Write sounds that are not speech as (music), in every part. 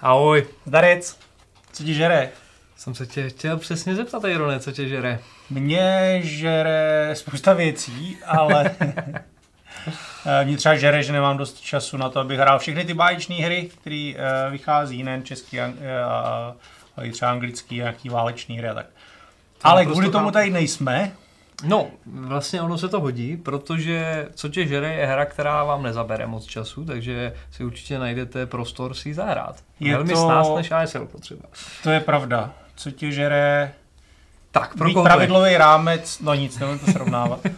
Ahoj. Zdarec, co ti žere? Jsem se tě chtěl přesně zeptat, Jirone, co tě žere? Mě žere spousta věcí, ale (laughs) (laughs) mě třeba žere, že nemám dost času na to, abych hrál všechny ty báječné hry, které uh, vychází, nejen český, uh, ale i třeba anglický, nějaký válečný hry a tak. Ale kvůli tomu tady nejsme, No, vlastně ono se to hodí, protože co tě žere je hra, která vám nezabere moc času, takže si určitě najdete prostor si zahrát. Je Velmi to... snáz než ASL potřeba. To je pravda. Co tě žere tak, pro koho pravidlový rámec, no nic, nemůžu to srovnávat. (laughs)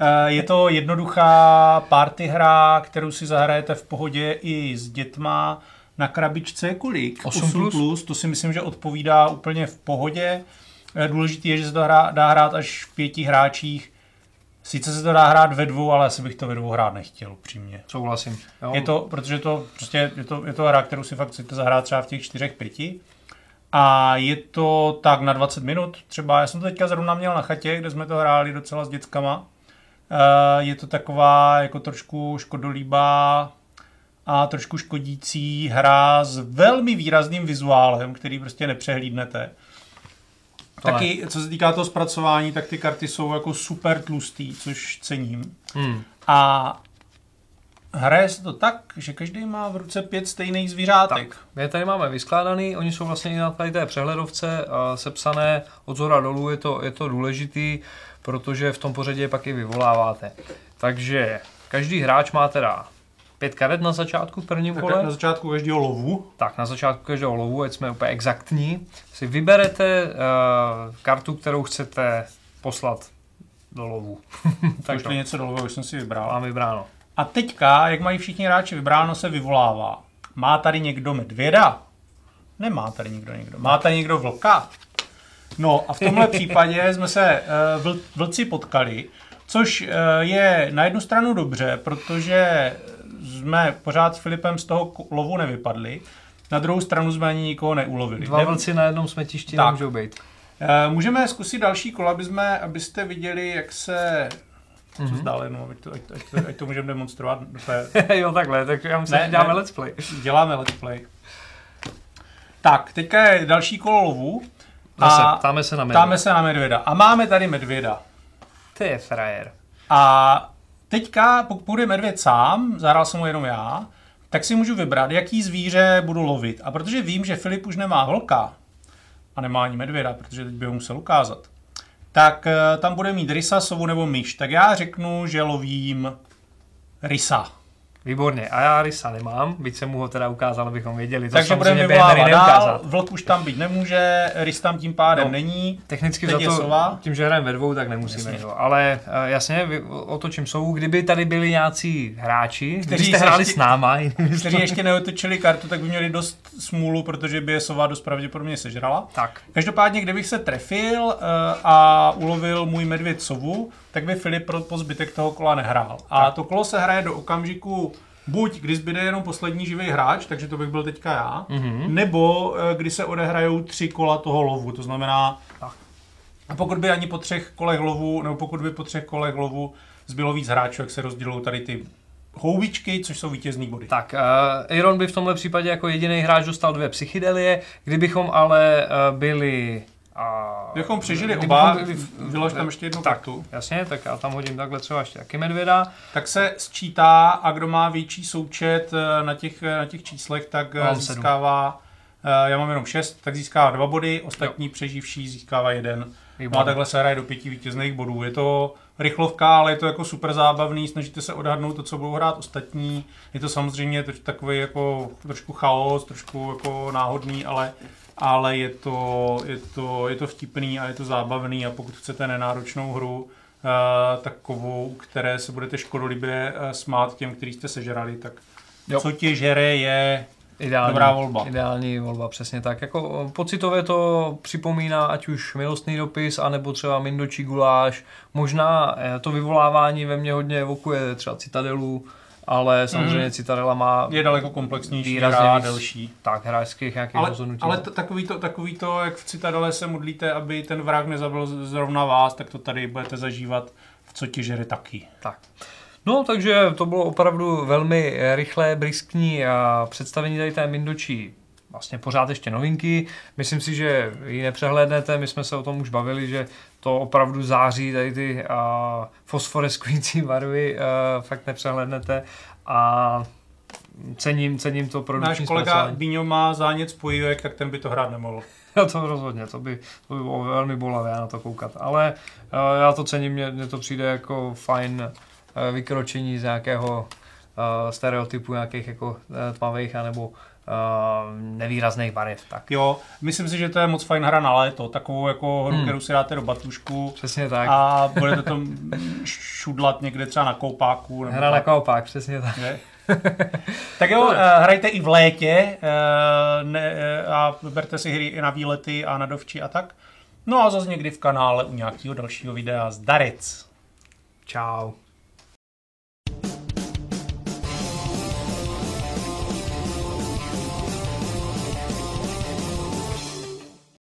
Eh, je to jednoduchá party hra, kterou si zahrajete v pohodě i s dětma. Na krabičce kolik? 8 plus. plus. To si myslím, že odpovídá úplně v pohodě. Eh, důležité je, že se to hrá, dá hrát až v pěti hráčích. Sice se to dá hrát ve dvou, ale asi bych to ve dvou hrát nechtěl, upřímně. Souhlasím. Jo. Je to, protože to prostě je to, je to hra, kterou si fakt chcete zahrát třeba v těch čtyřech, pěti. A je to tak na 20 minut třeba. Já jsem to teďka zrovna měl na chatě, kde jsme to hráli docela s dětskama. Eh, je to taková jako trošku škodolíbá a trošku škodící hra s velmi výrazným vizuálem, který prostě nepřehlídnete. Taky, co se týká toho zpracování, tak ty karty jsou jako super tlustý, což cením. Hmm. A hraje se to tak, že každý má v ruce pět stejných zvířátek. Tak, my je tady máme vyskládaný, oni jsou vlastně i na tady té přehledovce a sepsané od zhora dolů, je to, je to důležitý, protože v tom pořadí je pak i vyvoláváte. Takže každý hráč má teda pět karet na začátku v prvním tak kole. Na začátku každého lovu. Tak, na začátku každého lovu, ať jsme úplně exaktní, si vyberete uh, kartu, kterou chcete poslat do lovu. (laughs) tak to něco do lovu, už jsem si vybral. Mám vybráno. A teďka, jak mají všichni hráči vybráno, se vyvolává. Má tady někdo medvěda? Nemá tady někdo někdo. Má tady někdo vlka? No a v tomhle (laughs) případě jsme se uh, vl- vlci potkali, což uh, je na jednu stranu dobře, protože jsme pořád s Filipem z toho lovu nevypadli, na druhou stranu jsme ani nikoho neulovili. Dva vlci na jednom smetišti tak. nemůžou být. Uh, můžeme zkusit další kolo, aby jsme, abyste viděli, jak se mm-hmm. vzdálenou, ať to, ať, ať, to, ať to můžeme demonstrovat. (laughs) jo, takhle, tak já myslím, ne, že děláme ne, let's play. Děláme let's play. Tak, teďka je další kolo lovu. Zase, a ptáme se na medvěda. Ptáme se na medvěda. A máme tady medvěda. Ty je frajer. A teďka, pokud bude medvěd sám, zahrál jsem ho jenom já, tak si můžu vybrat, jaký zvíře budu lovit. A protože vím, že Filip už nemá vlka a nemá ani medvěda, protože teď by ho musel ukázat, tak eh, tam bude mít rysa, sovu nebo myš. Tak já řeknu, že lovím rysa. Výborně, a já rysa nemám, byť jsem mu ho teda ukázal, abychom věděli. To Takže budeme vyvolávat dál, vlk už tam být nemůže, rys tam tím pádem no, není. Technicky za to, sova. tím, že hrajeme ve dvou, tak nemusíme. Jasně. Ale uh, jasně, otočím jsou, kdyby tady byli nějací hráči, kteří jste hráli ještě, s náma. kteří ještě neotočili kartu, tak by měli dost smůlu, protože by je sova dost pravděpodobně sežrala. Tak. Každopádně, kdybych se trefil uh, a ulovil můj medvěd sovu, tak by Filip po zbytek toho kola nehrál. A tak. to kolo se hraje do okamžiku buď když zbyde jenom poslední živý hráč, takže to bych byl teďka já, mm-hmm. nebo eh, kdy se odehrajou tři kola toho lovu, to znamená, a pokud by ani po třech kolech lovu, nebo pokud by po třech kolech lovu zbylo víc hráčů, jak se rozdělují tady ty houbičky, což jsou vítězný body. Tak, uh, Iron by v tomhle případě jako jediný hráč dostal dvě psychedelie, kdybychom ale uh, byli a Kdybychom přežili oba, vylož tam ještě jednu tak, kartu. Jasně, tak já tam hodím takhle třeba ještě taky medvěda. Tak se sčítá a kdo má větší součet eh, na těch, eh, na těch číslech, tak eh, mám získává, sedm. já mám jenom 6, tak získává dva body, ostatní jo. přeživší získává jeden. No a takhle se hraje do pěti vítězných bodů. Je to rychlovka, ale je to jako super zábavný, snažíte se odhadnout to, co budou hrát ostatní. Je to samozřejmě takový jako trošku chaos, trošku jako náhodný, ale ale je to, je to, je to vtipný a je to zábavný a pokud chcete nenáročnou hru, uh, takovou, které se budete škodolibě uh, smát těm, kteří jste sežrali, tak jo. co tě žere je Ideální, Dobrá volba. Ideální volba, přesně tak. Jako pocitově to připomíná ať už milostný dopis, anebo třeba Mindočí guláš. Možná eh, to vyvolávání ve mně hodně evokuje třeba Citadelu, ale samozřejmě mm. Citadela má je daleko komplexnější, hra, delší. Tak, hráčských nějakých ale, rozhodnutí. Ale t- takový, to, takový to, jak v Citadele se modlíte, aby ten vrah nezabil zrovna vás, tak to tady budete zažívat v co ti žere taky. Tak. No, takže to bylo opravdu velmi rychlé, briskní a představení tady té Mindočí vlastně pořád ještě novinky. Myslím si, že ji nepřehlédnete, my jsme se o tom už bavili, že to opravdu září, tady ty uh, fosforeskující barvy uh, fakt nepřehlednete a cením, cením to produkční Náš kolega Bíňo má zánět spojivek, tak ten by to hrát nemohl. No to rozhodně, to by, to by bylo velmi bolavé na to koukat, ale uh, já to cením, mně, mně to přijde jako fajn uh, vykročení z nějakého uh, stereotypu nějakých jako uh, tmavých anebo uh, nevýrazných barev. Tak. Jo, myslím si, že to je moc fajn hra na léto, takovou jako hru, hmm. kterou si dáte do batušku. Přesně tak. A budete to šudlat někde třeba na koupáku. Nebo hra tak. na koupák, přesně tak. Je? (laughs) tak jo, hrajte i v létě ne, a berte si hry i na výlety a na dovči a tak. No a zase někdy v kanále u nějakého dalšího videa. Zdarec. Ciao.